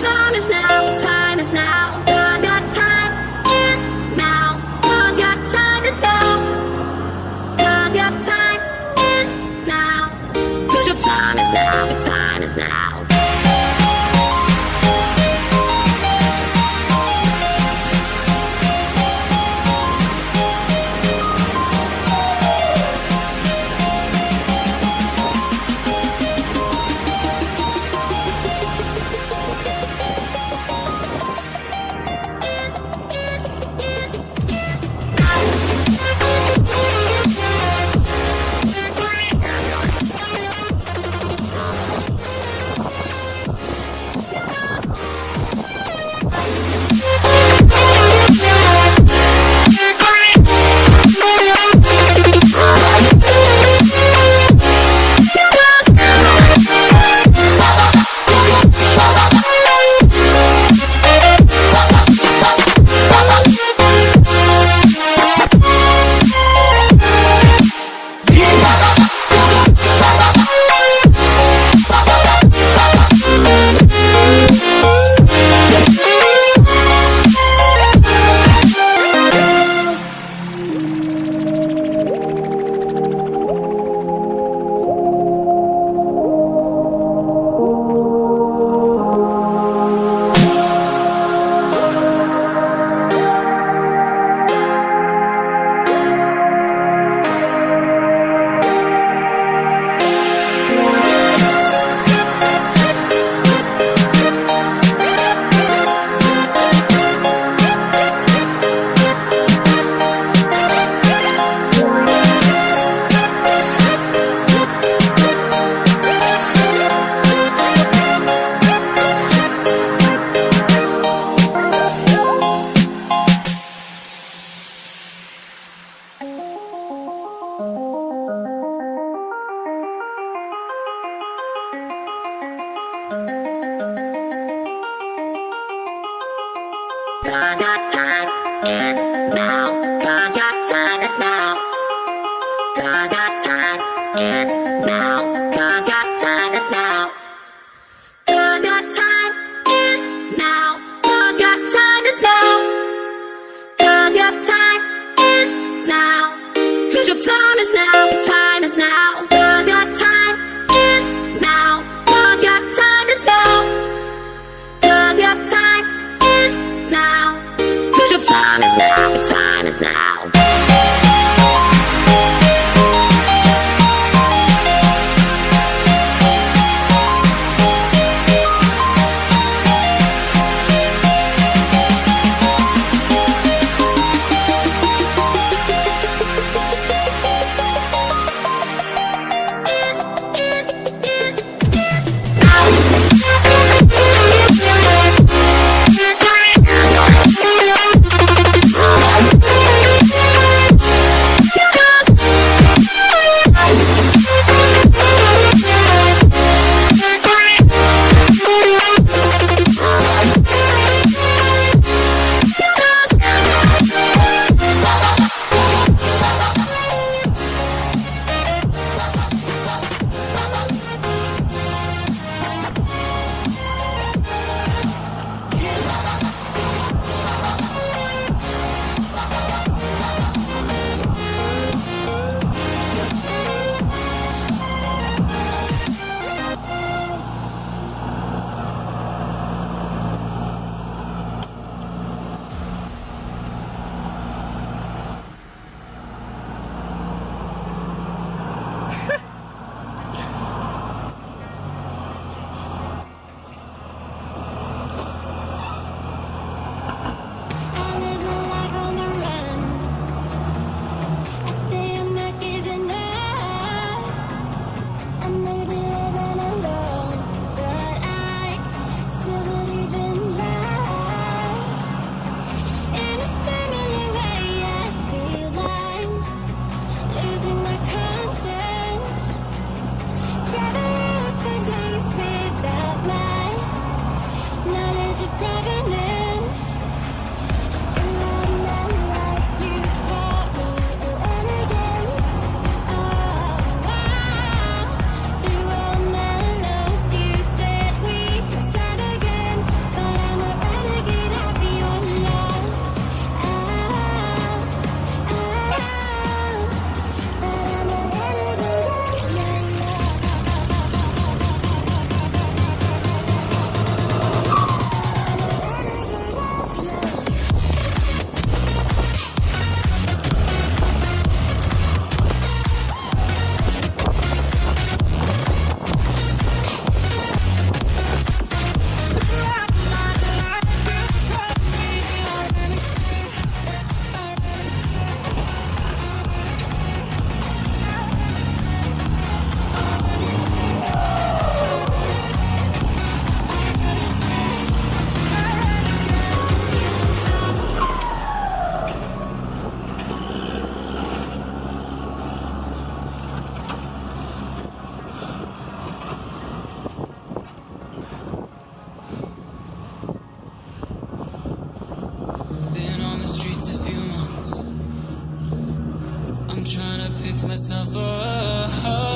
time is now. Your time is now. Cause your time is now. Cause your time is now. Cause your time is now. Cause your time is now. Time is now. Cause your time is now. Cause your time is now. Cause your time is now. Cause your time is now. Cause your time is now. Cause your time is now. Cause your time is now. Cause your time is now. Time is now. Cause your time myself may be